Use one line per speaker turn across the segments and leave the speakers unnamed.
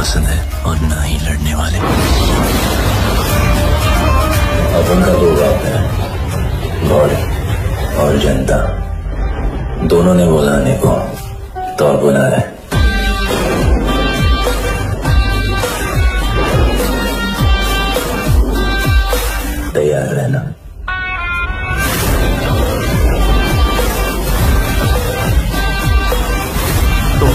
पसंद है और ना ही लड़ने वाले। अब उनका दो बात है। गॉड और जनता। दोनों ने बुलाने को तो बुला रहे तैयार रहना।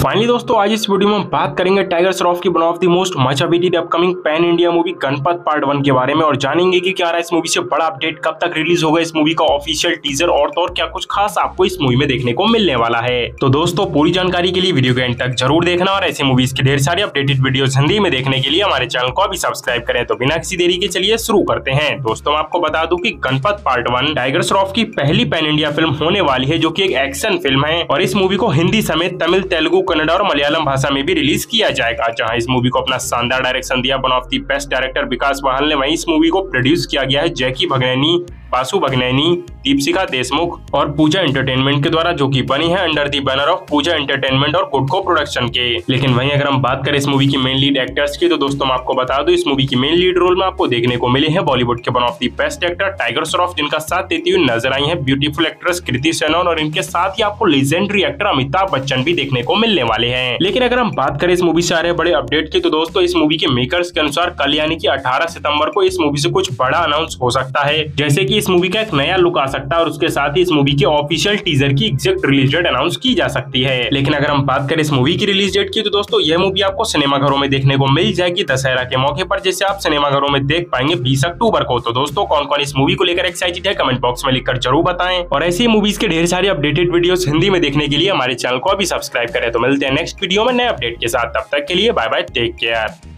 फाइनली दोस्तों, आज इस वीडियो में हम बात करेंगे टाइगर श्रॉफ की one of the most much awaited upcoming pan India movie Ganapath part one के बारे में और जानेंगे कि क्या रहा इस मूवी से, बड़ा अपडेट कब तक रिलीज़ होगा इस मूवी का ऑफिशियल टीजर और तो और क्या कुछ खास आपको इस मूवी में देखने को मिलने वाला है। तो दोस्तों, पूरी जानकारी के लिए वीडियो के एंड तक ज़रूर देखना और ऐसे मूवीज़ के ढेर सारे अपडेटेड वीडियो हिंदी में देखने के लिए हमारे चैनल को अभी सब्सक्राइब करें। तो बिना किसी देरी के चलिए शुरू करते हैं। दोस्तों आपको बता दूँ की Ganapath part one Tiger Shroff की पहली पैन इंडिया फ़िल्म होने वाली है, जो की एक एक्शन फ़िल्म है और इस मूवी को हिंदी समेत तमिल, तेलुगु कन्नड़ और मलयालम भाषा में भी रिलीज़ किया जाएगा, जहाँ इस मूवी को अपना शानदार डायरेक्शन दिया one of the best director Vikas Bahl ने वहीं इस मूवी को प्रोड्यूस किया गया है जैकी भगनैनी बासु भगनैनी दीपशिका देशमुख और पूजा एंटरटेनमेंट के द्वारा, जो की बनी है under the banner of Pooja entertainment और गुडको प्रोडक्शन के। लेकिन वहीं अगर हम बात करें इस मूवी की मेन लीड एक्टर्स की तो दोस्तों मैं आपको बता दूँ, इस मूवी की मेन लीड रोल में आपको देखने को मिले हैं बॉलीवुड के one of the best actor Tiger Shroff जिनका साथ देती हुई नज़र आई है ब्यूटीफुल एक्ट्रेस कृति सेनन और इनके साथ ही आपको लेजेंडरी एक्टर अमिताभ बच्चन भी देखने को मिलने वाले हैं। लेकिन अगर हम बात करें इस मूवी से आ रहे बड़े अपडेट की तो दोस्तों, इस मूवी के मेकर्स के अनुसार कल यानी कि 18 सितंबर को इस मूवी से कुछ बड़ा अनाउंस हो सकता है। जैसे कि इस मूवी का एक नया लुक आ सकता है और उसके साथ ही इस मूवी के ऑफिशियल टीजर की एग्जैक्ट रिलीज़ डेट अनाउंस की जा सकती है। लेकिन अगर हम बात करें इस मूवी की रिलीज़ डेट की तो दोस्तों, यह मूवी आपको सिनेमाघरों में देखने को मिल जाएगी दशहरा के मौके पर, जैसे आप सिनेमाघरों में देख पाएँगे बीस अक्टूबर को। तो दोस्तों कौन कौन इस मूवी को लेकर एक्साइटेड है कमेंट बॉक्स में लिखकर ज़रूर बताएँ। और ऐसी मूवीज़ के ढेर सारे अपडेटेड वीडियो हिंदी में देखने के लिए हमारे चैनल को अभी सब्सक्राइब करें तो मिलते हैं नेक्स्ट वीडियो में नए अपडेट के साथ। तब तक के लिए बाय बाय टेक केयर